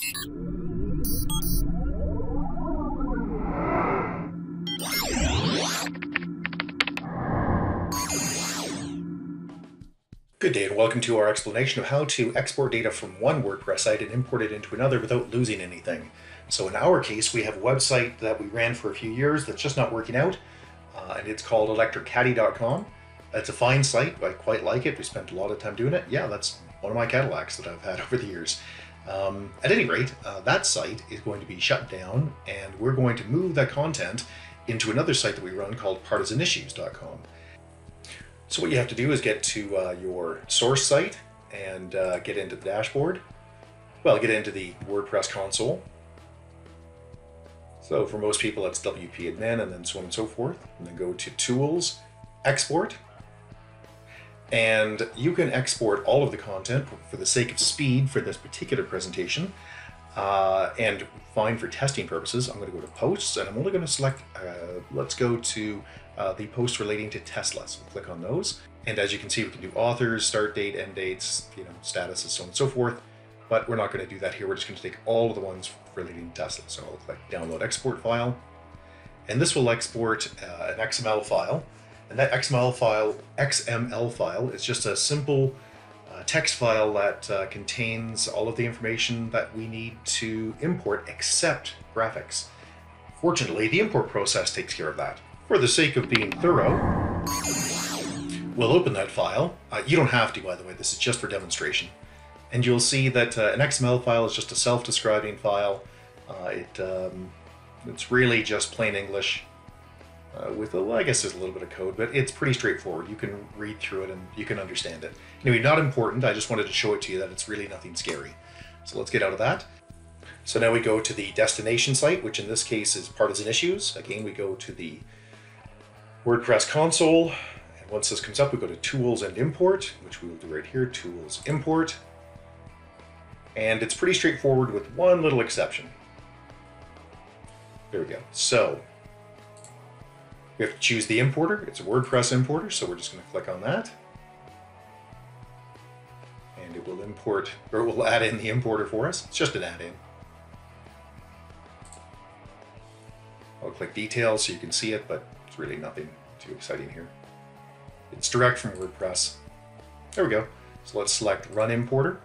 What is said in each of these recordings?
Good day and welcome to our explanation of how to export data from one WordPress site and import it into another without losing anything. So in our case, we have a website that we ran for a few years that's just not working out, uh, and it's called electriccaddy.com. It's a fine site. I quite like it. We spent a lot of time doing it. Yeah, that's one of my Cadillacs that I've had over the years. Um, at any rate, uh, that site is going to be shut down, and we're going to move that content into another site that we run called partisanissues.com. So what you have to do is get to uh, your source site and uh, get into the dashboard. Well, get into the WordPress console. So for most people, that's WP admin and then so on and so forth. And then go to Tools, Export. And you can export all of the content for the sake of speed for this particular presentation. Uh, and fine for testing purposes, I'm going to go to Posts and I'm only going to select, uh, let's go to uh, the posts relating to Tesla. So click on those. And as you can see, we can do authors, start date, end dates, you know, status, and so on and so forth. But we're not going to do that here. We're just going to take all of the ones relating to Tesla. So I'll click download export file. And this will export uh, an XML file. And that XML file, XML file, is just a simple uh, text file that uh, contains all of the information that we need to import except graphics. Fortunately, the import process takes care of that. For the sake of being thorough, we'll open that file. Uh, you don't have to, by the way, this is just for demonstration. And you'll see that uh, an XML file is just a self-describing file. Uh, it, um, it's really just plain English uh, with, a, well, I guess there's a little bit of code, but it's pretty straightforward. You can read through it and you can understand it. Anyway, not important. I just wanted to show it to you that it's really nothing scary. So let's get out of that. So now we go to the destination site, which in this case is Partisan Issues. Again, we go to the WordPress console. And once this comes up, we go to Tools and Import, which we will do right here, Tools, Import. And it's pretty straightforward with one little exception. There we go. So we have to choose the importer. It's a WordPress importer, so we're just going to click on that. And it will import, or it will add in the importer for us. It's just an add-in. I'll click details so you can see it, but it's really nothing too exciting here. It's direct from WordPress. There we go. So let's select Run Importer.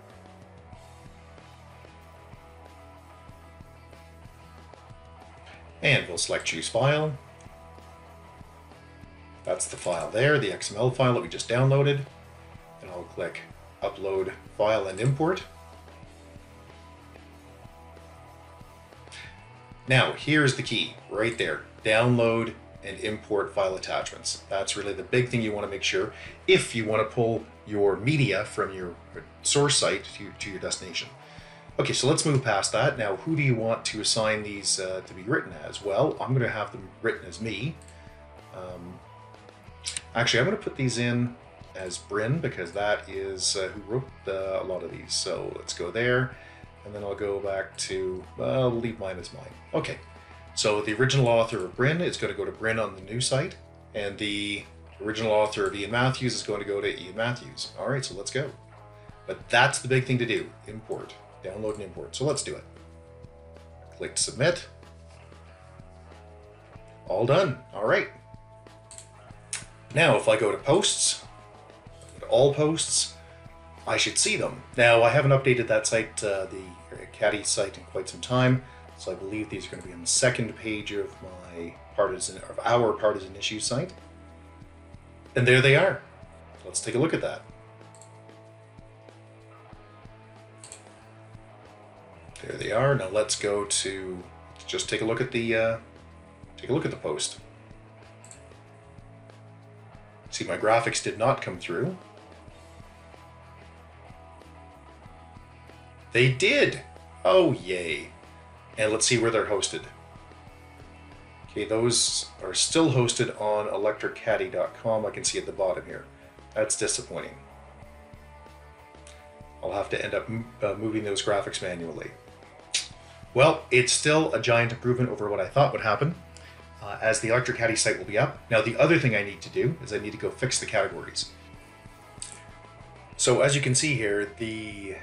And we'll select Choose File. That's the file there, the XML file that we just downloaded. And I'll click Upload File and Import. Now, here's the key right there. Download and import file attachments. That's really the big thing you want to make sure if you want to pull your media from your source site to, to your destination. Okay, so let's move past that. Now, who do you want to assign these uh, to be written as? Well, I'm going to have them written as me. Um, actually, I'm going to put these in as Bryn because that is uh, who wrote the, a lot of these. So let's go there. And then I'll go back to, uh, leave mine as mine. Okay, so the original author of Bryn is going to go to Bryn on the new site, and the original author of Ian Matthews is going to go to Ian Matthews. All right, so let's go. But that's the big thing to do, import, download and import. So let's do it. Click submit. All done. All right. Now, if I go to posts, to all posts, I should see them. Now, I haven't updated that site, uh, the Caddy site, in quite some time. So I believe these are going to be on the second page of my partisan of our partisan issue site. And there they are. Let's take a look at that. There they are. Now let's go to just take a look at the uh, take a look at the post. See, my graphics did not come through. They did. Oh, yay. And let's see where they're hosted. Okay, those are still hosted on electricaddy.com. I can see at the bottom here. That's disappointing. I'll have to end up uh, moving those graphics manually. Well, it's still a giant improvement over what I thought would happen, uh, as the Electric Electricaddy site will be up. Now, the other thing I need to do is I need to go fix the categories. So as you can see here, the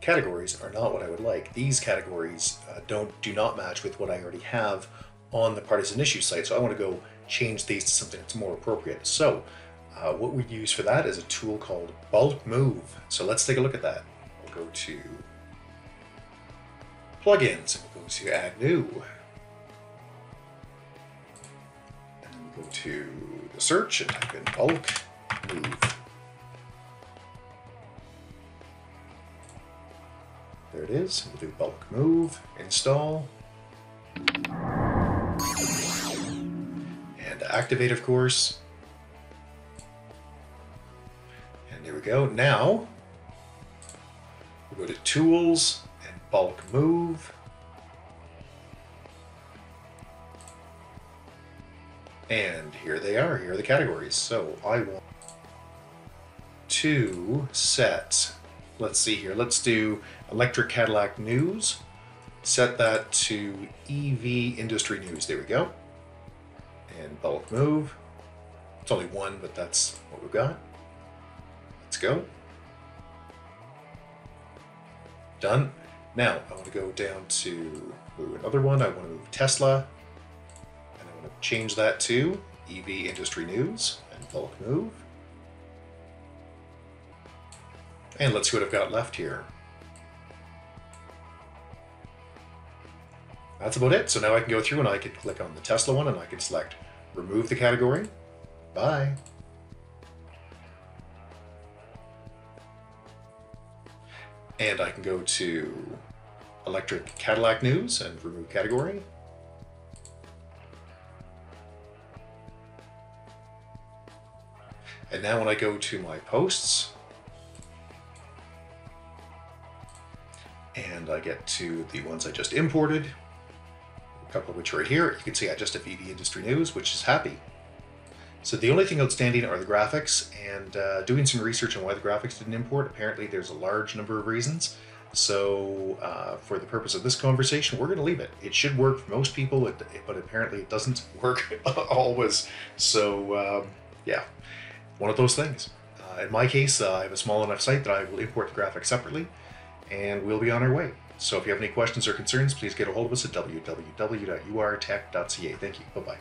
categories are not what I would like. These categories uh, don't do not match with what I already have on the partisan issue site. So I want to go change these to something that's more appropriate. So uh, what we use for that is a tool called bulk move. So let's take a look at that. We'll go to plugins and we'll go to add new. To the search and type in bulk move. There it is. We'll do bulk move, install. And activate, of course. And there we go. Now, we'll go to Tools and Bulk Move. And here they are. Here are the categories. So I want to set, let's see here, let's do Electric Cadillac News. Set that to EV Industry News. There we go. And bulk move. It's only one, but that's what we've got. Let's go. Done. Now, I want to go down to another one. I want to move Tesla. Change that to EV Industry News and bulk move. And let's see what I've got left here. That's about it. So now I can go through and I can click on the Tesla one and I can select remove the category. Bye. And I can go to electric Cadillac news and remove category. And now when I go to my posts, and I get to the ones I just imported, a couple of which are here, you can see I just have EV Industry News, which is happy. So the only thing outstanding are the graphics, and uh, doing some research on why the graphics didn't import, apparently there's a large number of reasons. So uh, for the purpose of this conversation, we're going to leave it. It should work for most people, but apparently it doesn't work always. So um, yeah, one of those things. Uh, in my case, uh, I have a small enough site that I will import the graphics separately, and we'll be on our way. So if you have any questions or concerns, please get a hold of us at www.urtech.ca. Thank you. Bye-bye.